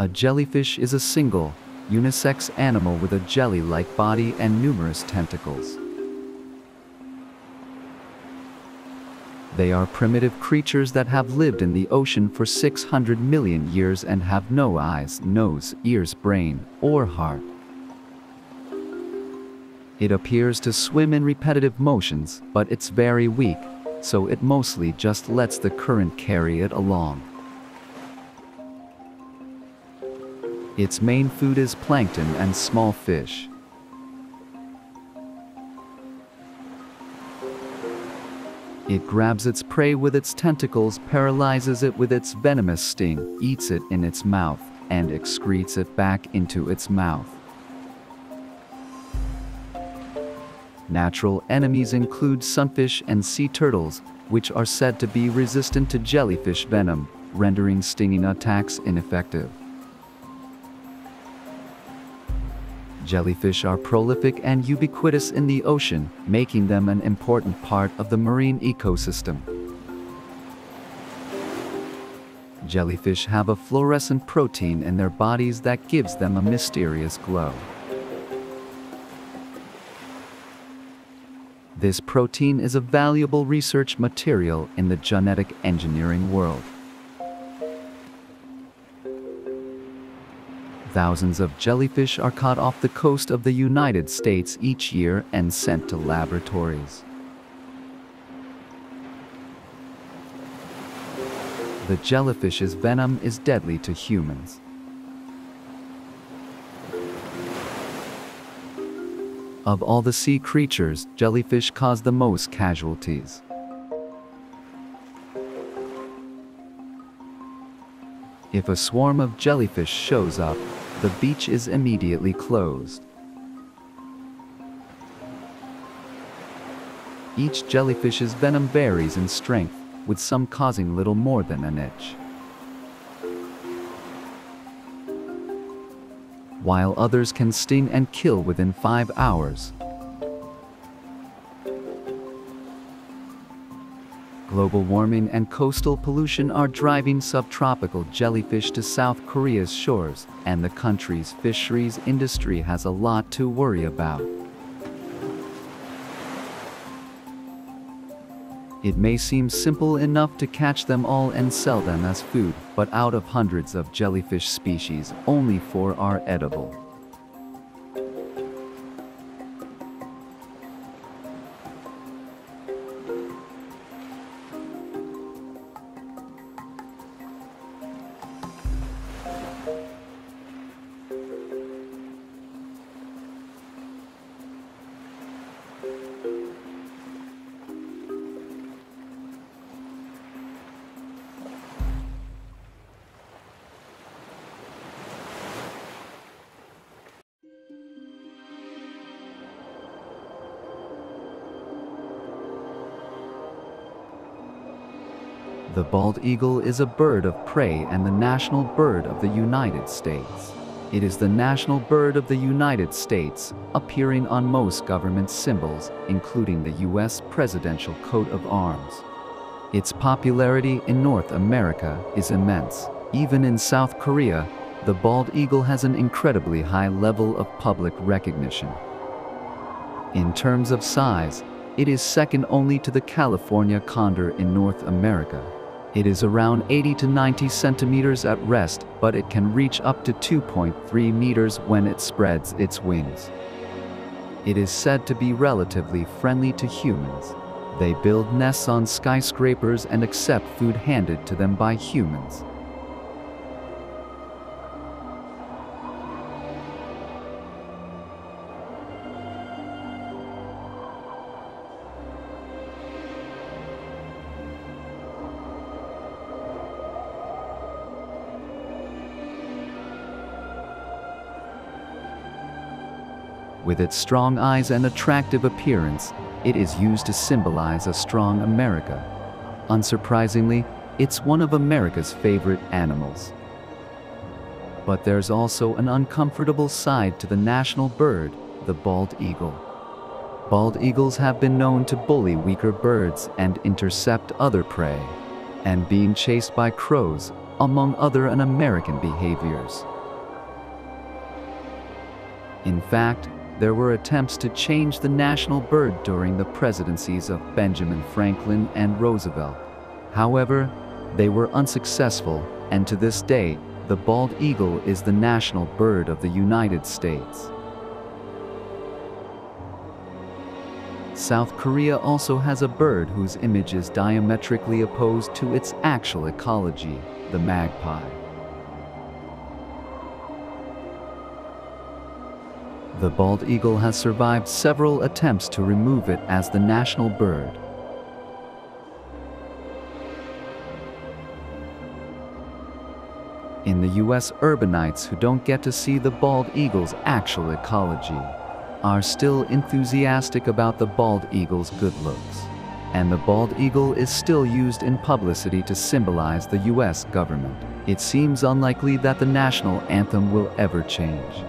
A jellyfish is a single, unisex animal with a jelly-like body and numerous tentacles. They are primitive creatures that have lived in the ocean for 600 million years and have no eyes, nose, ears, brain, or heart. It appears to swim in repetitive motions, but it's very weak, so it mostly just lets the current carry it along. Its main food is plankton and small fish. It grabs its prey with its tentacles, paralyzes it with its venomous sting, eats it in its mouth, and excretes it back into its mouth. Natural enemies include sunfish and sea turtles, which are said to be resistant to jellyfish venom, rendering stinging attacks ineffective. Jellyfish are prolific and ubiquitous in the ocean, making them an important part of the marine ecosystem. Jellyfish have a fluorescent protein in their bodies that gives them a mysterious glow. This protein is a valuable research material in the genetic engineering world. Thousands of jellyfish are caught off the coast of the United States each year and sent to laboratories. The jellyfish's venom is deadly to humans. Of all the sea creatures, jellyfish cause the most casualties. If a swarm of jellyfish shows up, the beach is immediately closed. Each jellyfish's venom varies in strength, with some causing little more than an itch. While others can sting and kill within five hours. Global warming and coastal pollution are driving subtropical jellyfish to South Korea's shores, and the country's fisheries industry has a lot to worry about. It may seem simple enough to catch them all and sell them as food, but out of hundreds of jellyfish species, only four are edible. The bald eagle is a bird of prey and the national bird of the United States. It is the national bird of the United States, appearing on most government symbols, including the U.S. presidential coat of arms. Its popularity in North America is immense. Even in South Korea, the bald eagle has an incredibly high level of public recognition. In terms of size, it is second only to the California condor in North America. It is around 80 to 90 centimeters at rest, but it can reach up to 2.3 meters when it spreads its wings. It is said to be relatively friendly to humans. They build nests on skyscrapers and accept food handed to them by humans. With its strong eyes and attractive appearance, it is used to symbolize a strong America. Unsurprisingly, it's one of America's favorite animals. But there's also an uncomfortable side to the national bird, the bald eagle. Bald eagles have been known to bully weaker birds and intercept other prey. And being chased by crows, among other un-American behaviors. In fact, there were attempts to change the national bird during the presidencies of Benjamin Franklin and Roosevelt. However, they were unsuccessful, and to this day, the bald eagle is the national bird of the United States. South Korea also has a bird whose image is diametrically opposed to its actual ecology, the magpie. The bald eagle has survived several attempts to remove it as the national bird. In the US, urbanites who don't get to see the bald eagle's actual ecology are still enthusiastic about the bald eagle's good looks. And the bald eagle is still used in publicity to symbolize the US government. It seems unlikely that the national anthem will ever change.